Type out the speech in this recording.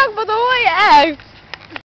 bırakmadı